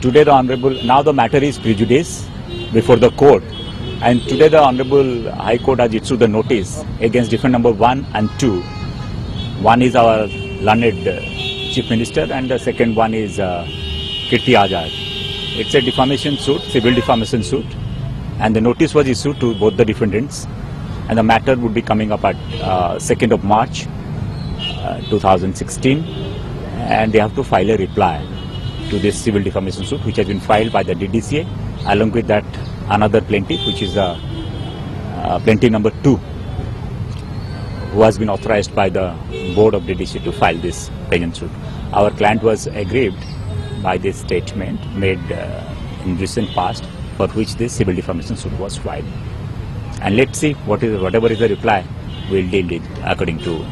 today the honorable, now the matter is prejudice before the court. And today the honorable High Court has issued the notice against defendant number one and two. One is our learned uh, chief minister and the second one is uh, Kirti Azad. It's a defamation suit, civil defamation suit. And the notice was issued to both the defendants. And the matter would be coming up at uh, 2nd of March uh, 2016. And they have to file a reply to this civil defamation suit which has been filed by the DDCA along with that another plaintiff which is uh, uh, plaintiff number two who has been authorized by the board of DDCA to file this present suit. Our client was aggrieved by this statement made uh, in recent past for which this civil defamation suit was filed. And let's see what is whatever is the reply, we'll deal it according to